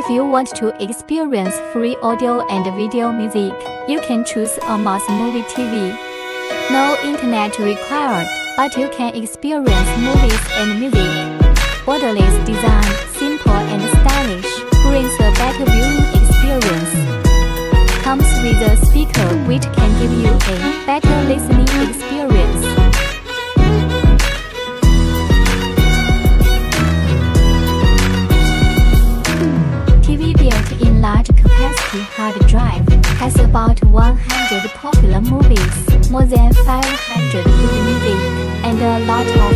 If you want to experience free audio and video music, you can choose AMAZ Movie TV. No internet required, but you can experience movies and music. Borderless design, simple and stylish, brings a better viewing experience. Comes with a speaker which can give you a better listening experience. Hard drive has about 100 popular movies, more than 500 good and a lot of